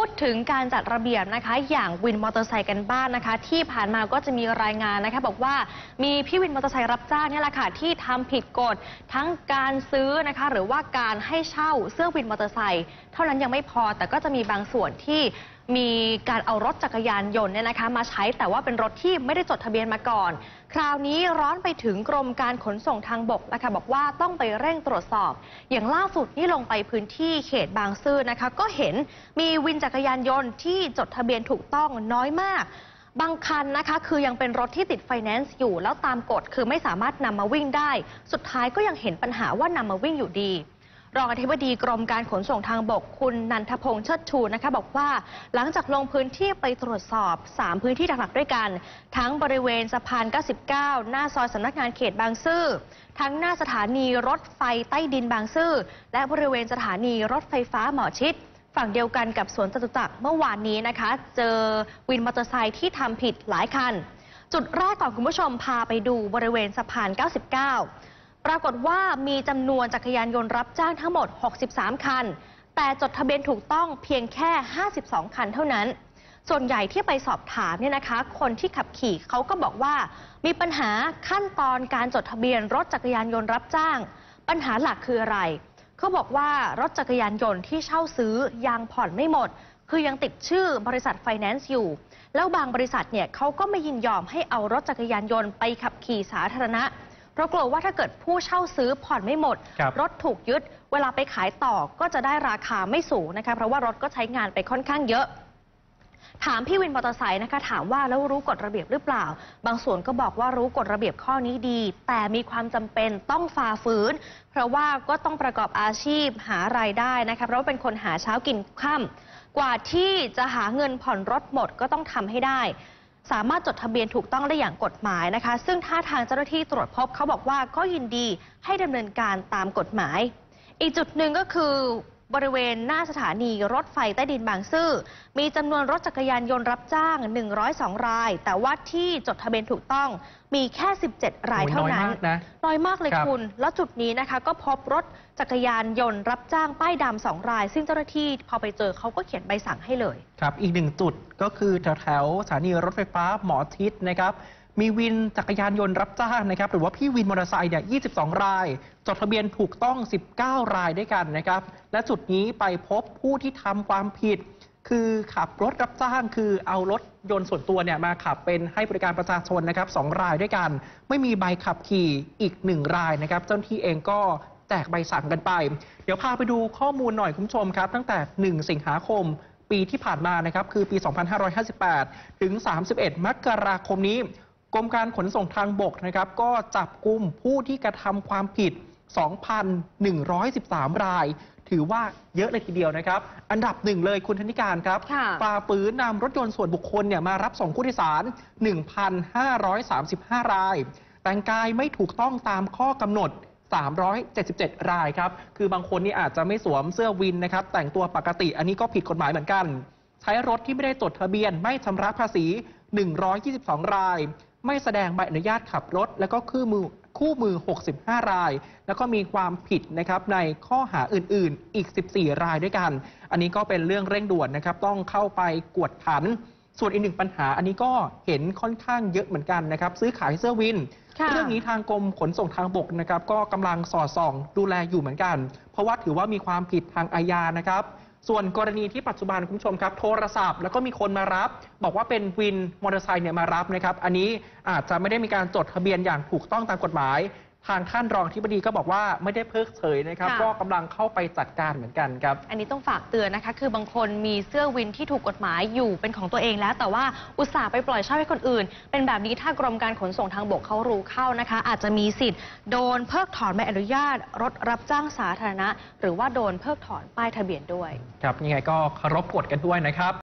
พูดถึงการจัดระเบียบนะคะ อย่างวินมอเตอร์ไซค์กันบ้านนะคะ ที่ผ่านมาก็จะมีรายงานนะคะ บอกว่ามีพี่วินมอเตอร์ไซค์รับจ้างเนี่ยแหละค่ะที่ทำผิดกฎทั้งการซื้อนะคะ หรือว่าการให้เช่าเสื้อวินมอเตอร์ไซค์เท่านั้นยังไม่พอแต่ก็จะมีบางส่วนที่ มีการเอารถจักรยานยนต์เนี่ยนะคะมาใช้แต่ว่าเป็นรถที่ไม่ได้จดทะเบียนมาก่อน คราวนี้ร้อนไปถึงกรมการขนส่งทางบกนะคะบอกว่าต้องไปเร่งตรวจสอบ อย่างล่าสุดนี่ลงไปพื้นที่เขตบางซื่อนะคะ ก็เห็นมีวินจักรยานยนต์ที่จดทะเบียนถูกต้องน้อยมาก บางคันนะคะคือยังเป็นรถที่ติดไฟแนนซ์อยู่ แล้วตามกฎคือไม่สามารถนำมาวิ่งได้ สุดท้ายก็ยังเห็นปัญหาว่านำมาวิ่งอยู่ดี รองอธิบดีกรมการขนส่งทางบกคุณนันทพงษ์เชิดชูนะคะบอกว่าหลังจากลงพื้นที่ไปตรวจสอบ 3 พื้นที่หลักๆด้วยกัน ทั้งบริเวณสะพาน 99 หน้าซอยสำนักงานเขตบางซื่อทั้งหน้าสถานีรถไฟใต้ดินบางซื่อและบริเวณสถานีรถไฟฟ้าหมอชิดฝั่งเดียวกันกับสวนจตุจักรเมื่อวานนี้นะคะ เจอวินมอเตอร์ไซค์ที่ทำผิดหลายคัน จุดแรกก่อนคุณผู้ชมพาไปดูบริเวณสะพาน 99 ปรากฏว่ามีจำนวนจักรยานยนต์รับจ้างทั้งหมด 63 คัน แต่จดทะเบียนถูกต้องเพียงแค่ 52 คันเท่านั้น ส่วนใหญ่ที่ไปสอบถามเนี่ยนะคะ คนที่ขับขี่เขาก็บอกว่า มีปัญหาขั้นตอนการจดทะเบียนรถจักรยานยนต์รับจ้าง ปัญหาหลักคืออะไร เขาบอกว่ารถจักรยานยนต์ที่เช่าซื้อยังผ่อนไม่หมด คือยังติดชื่อบริษัทไฟแนนซ์อยู่ แล้วบางบริษัทเนี่ยเขาก็ไม่ยินยอมให้เอารถจักรยานยนต์ไปขับขี่สาธารณะ เพราะกลัวว่าถ้าเกิดผู้เช่าซื้อผ่อนไม่หมดครับรถถูกยึด เวลาไปขายต่อก็จะได้ราคาไม่สูงนะคะเพราะว่ารถก็ใช้งานไปค่อนข้างเยอะถามพี่วินมอเตอร์ไซค์นะคะถามว่าแล้วรู้กฎระเบียบหรือเปล่า บางส่วนก็บอกว่ารู้กฎระเบียบข้อนี้ดี แต่มีความจำเป็นต้องฝ่าฝืน เพราะว่าก็ต้องประกอบอาชีพหารายได้นะคะเพราะว่าเป็นคนหาเช้ากินค่ำกว่าที่จะหาเงินผ่อนรถหมดก็ต้องทำให้ได้ สามารถจดทะเบียนถูกต้องได้อย่างกฎหมายนะคะ ซึ่งถ้าทางเจ้าหน้าที่ตรวจพบเขาบอกว่าก็ยินดีให้ดำเนินการตามกฎหมาย อีกจุดหนึ่งก็คือ บริเวณหน้าสถานีรถไฟใต้ดินบางซื่อ มีจำนวนรถจักรยานยนต์รับจ้าง 102 ราย แต่ว่าที่จดทะเบียนถูกต้องมีแค่ 17 รายโอ้ยเท่าน้อยนั้นมากนะน้อยมากเลยครับคุณ แล้วจุดนี้นะคะ ก็พบรถจักรยานยนต์รับจ้างป้ายดำสองราย ซึ่งเจ้าหน้าที่พอไปเจอเขาก็เขียนใบสั่งให้เลย ครับ อีกหนึ่งจุดก็คือแถวแถวๆสถานีรถไฟฟ้าหมอชิดนะครับ มีวินจักรยานยนต์รับจ้างนะครับ หรือว่าพี่วินมอเตอร์ไซค์เนี่ย 22 ราย จดทะเบียนถูกต้อง 19 รายด้วยกันนะครับ และจุดนี้ไปพบผู้ที่ทำความผิด คือขับรถรับจ้าง คือเอารถยนต์ส่วนตัวเนี่ยมาขับเป็นให้บริการประชาชนนะครับสองรายด้วยกัน ไม่มีใบขับขี่อีกหนึ่งรายนะครับ เจ้าหน้าที่เองก็แจกใบสั่งกันไป เดี๋ยวพาไปดูข้อมูลหน่อยคุณผู้ชมครับ ตั้งแต่ 1 สิงหาคมปีที่ผ่านมานะครับ คือปี 2558 ถึง 31 มกราคมนี้ กรมการขนส่งทางบกนะครับก็จับกลุ่มผู้ที่กระทำความผิด 2,113 ราย ถือว่าเยอะเลยทีเดียวนะครับ อันดับหนึ่งเลยคุณธนิการครับค่ะฝ่าฝืนนำรถยนต์ส่วนบุคคลเนี่ยมารับส่งผู้โดยสาร 1,535 ราย แต่งกายไม่ถูกต้องตามข้อกำหนด377 รายครับ คือบางคนนี่อาจจะไม่สวมเสื้อวินนะครับ แต่งตัวปกติ อันนี้ก็ผิดกฎหมายเหมือนกัน ใช้รถที่ไม่ได้จดทะเบียน ไม่ชำระภาษี 122 ราย ไม่แสดงใบอนุญาตขับรถ แล้วก็คู่มือคู่มือ 65 ราย แล้วก็มีความผิดนะครับในข้อหาอื่นๆ อีก 14 รายด้วยกัน อันนี้ก็เป็นเรื่องเร่งด่วนนะครับ ต้องเข้าไปกวดขัน ส่วนอีกหนึ่งปัญหา อันนี้ก็เห็นค่อนข้างเยอะเหมือนกันนะครับ ซื้อขายเสื้อวินค่ะเรื่องนี้ทางกรมขนส่งทางบกนะครับ ก็กำลังสอดส่องดูแลอยู่เหมือนกัน เพราะว่าถือว่ามีความผิดทางอาญานะครับ ส่วนกรณีที่ปัจจุบันคุณผู้ชมครับ โทรศัพท์แล้วก็มีคนมารับ บอกว่าเป็นวินมอเตอร์ไซค์เนี่ยมารับนะครับ อันนี้อาจจะไม่ได้มีการจดทะเบียนอย่างถูกต้องตามกฎหมาย ทางท่านรองที่บดีก็บอกว่าไม่ได้เพิกเฉยนะครับ ค่ะ ก็กำลังเข้าไปจัดการเหมือนกันครับ อันนี้ต้องฝากเตือนนะคะ คือบางคนมีเสื้อวินที่ถูกกฎหมายอยู่เป็นของตัวเองแล้ว แต่ว่าอุตส่าห์ไปปล่อยเช่าให้คนอื่น เป็นแบบนี้ถ้ากรมการขนส่งทางบกเขารู้เข้านะคะ อาจจะมีสิทธิ์โดนเพิกถอนใบอนุญาต รถรับจ้างสาธารณะ หรือว่าโดนเพิกถอนป้ายทะเบียนด้วย ครับยังไงก็เคารพกฎกันด้วยนะครับ